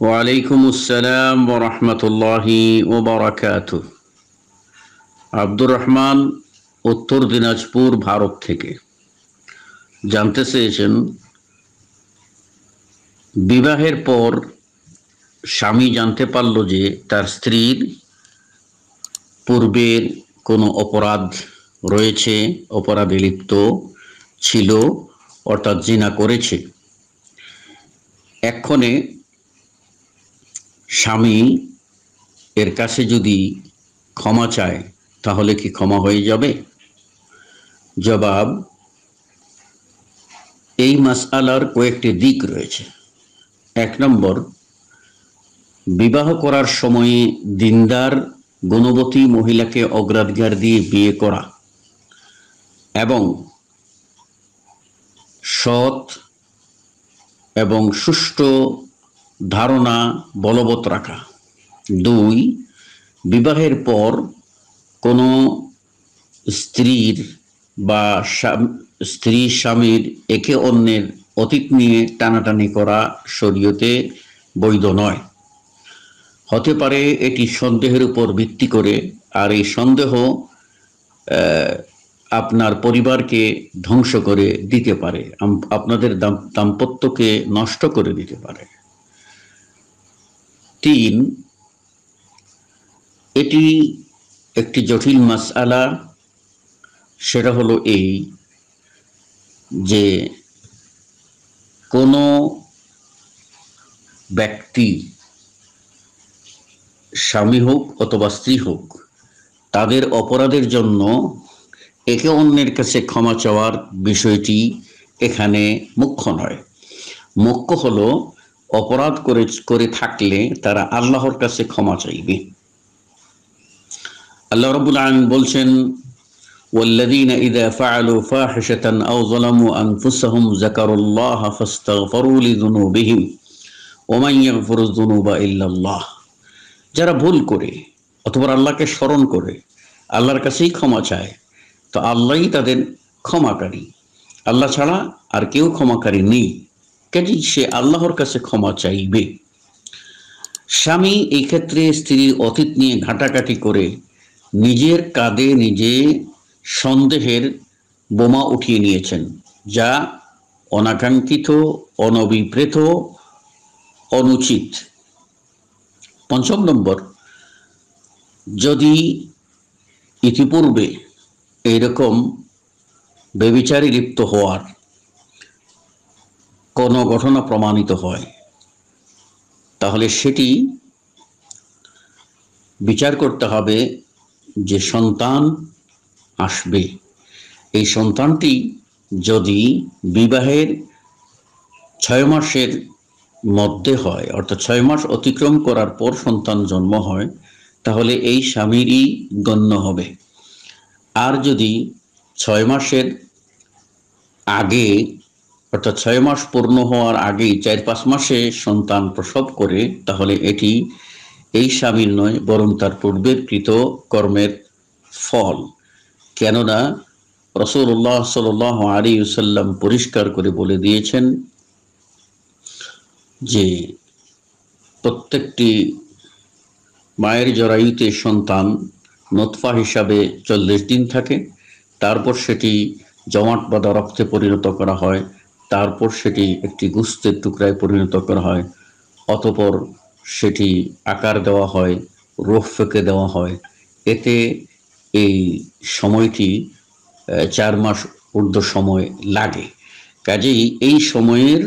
ওয়ালাইকুম আসসালাম ওরহমতুল্লাহি ওবরাকাত আব্দুর রহমান উত্তর দিনাজপুর, ভারত থেকে। জানতে চেয়েছেন, বিবাহের পর স্বামী জানতে পারল যে তার স্ত্রীর পূর্বের কোনো অপরাধ রয়েছে, অপরাধে লিপ্ত ছিল, অর্থাৎ জিনা করেছে। এক্ষণে স্বামী এর কাছে যদি ক্ষমা চায়, তাহলে কি ক্ষমা হয়ে যাবে? জবাব, এই মাসআলার কয়েকটি দিক রয়েছে। এক নম্বর, বিবাহ করার সময়ে দিনদার, গুণবতী মহিলাকে অগ্রাধিকার দিয়ে বিয়ে করা এবং সৎ এবং সুষ্ঠু ধারণা বলবৎ রাখা। দুই, বিবাহের পর কোনো স্ত্রীর বা স্ত্রী স্বামীর একে অন্যের অতীত নিয়ে টানাটানি করা শরীয়তে বৈধ নয়। হতে পারে এটি সন্দেহের উপর ভিত্তি করে, আর এই সন্দেহ আপনার পরিবারকে ধ্বংস করে দিতে পারে আপনাদের দাম্পত্যকে নষ্ট করে দিতে পারে। তিন, এটি একটি জটিল মাসআলা, সেটা হলো এই যে কোনো ব্যক্তি স্বামী হোক অথবা স্ত্রী হোক, তাদের অপরাধের জন্য একে অন্যের কাছে ক্ষমা চাওয়ার বিষয়টি এখানে মুখ্য নয়। মুখ্য হলো অপরাধ করে করে থাকলে তারা আল্লাহর কাছে ক্ষমা চাইবে আল্লাহ রবুল আলম বলছেন والذين إذا فعلوا فاحشة أو ظلموا أنفسهم ذكروا الله فاستغفروا لذنوبهم ومن يغفر الذنوب إلا الله যারা ভুল করে অথবা আল্লাহকে স্মরণ করে আল্লাহর কাছেই ক্ষমা চায় তো আল্লাহই তাদের ক্ষমাকারী আল্লাহ ছাড়া আর কেউ ক্ষমাকারী নেই কাজেই সে আল্লাহর কাছে ক্ষমা চাইবে? স্বামী এই ক্ষেত্রে স্ত্রীর অতীত নিয়ে ঘাটাঘাটি করে নিজের কাঁধে নিজে সন্দেহের বোমা উঠিয়ে নিয়েছেন, যা অনাকাঙ্ক্ষিত, অনভিপ্রেত, অনুচিত। পঞ্চম নম্বর, যদি ইতিপূর্বে এইরকম বেবিচারে লিপ্ত হওয়ার কোনো ঘটনা প্রমাণিত হয়। তাহলে সেটি বিচার করতে হবে যে সন্তান আসবে। এই সন্তানটি যদি বিবাহের ছয় মাসের মধ্যে হয়, অর্থাৎ ছয় মাস অতিক্রম করার পর সন্তান জন্ম হয়, তাহলে এই স্বামীরই গণ্য হবে। আর যদি ছয় মাসের আগে অর্থাৎ ছয় মাস পূর্ণ হওয়ার আগেই চার পাঁচ মাসে সন্তান প্রসব করে, তাহলে এটি এই স্বামীর নয়, বরং তার পূর্বের কৃত কর্মের ফল। কেননা রসুল্লাহ সাল আলী সাল্লাম পরিষ্কার করে বলে দিয়েছেন যে, প্রত্যেকটি মায়ের জরায়ুতে সন্তান নতফা হিসাবে চল্লিশ দিন থাকে, তারপর সেটি জমাট বাঁধা রক্তে পরিণত করা হয়। তারপর সেটি একটি গুস্তের টুকরায় পরিণত করা হয়, অতপর সেটি আকার দেওয়া হয় রোহ ফেঁকে দেওয়া হয়। এতে এই সময়টি চার মাস ঊর্ধ্ব সময় লাগে। কাজেই এই সময়ের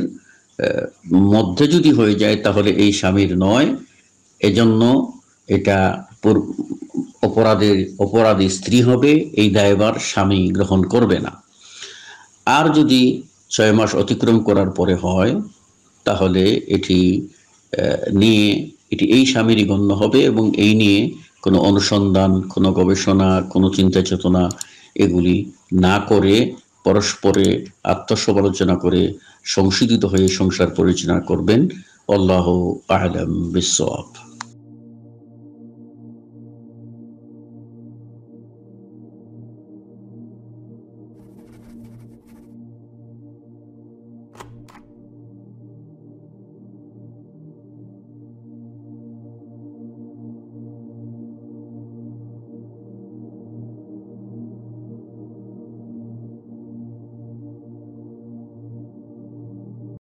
মধ্যে যদি হয়ে যায়, তাহলে এই স্বামীর নয়। এজন্য এটা অপরাধের, অপরাধী স্ত্রী হবে, এই দায়বার স্বামী গ্রহণ করবে না। আর যদি ছয় মাস অতিক্রম করার পরে হয়, তাহলে এটি নিয়ে এটি এই স্বামীরই গণ্য হবে এবং এই নিয়ে কোনো অনুসন্ধান, কোনো গবেষণা, কোনো চিন্তা চেতনা এগুলি না করে পরস্পরে আত্মসমালোচনা করে সংশোধিত হয়ে সংসার পরিচালনা করবেন। আল্লাহ আহলাম বিশ্বআব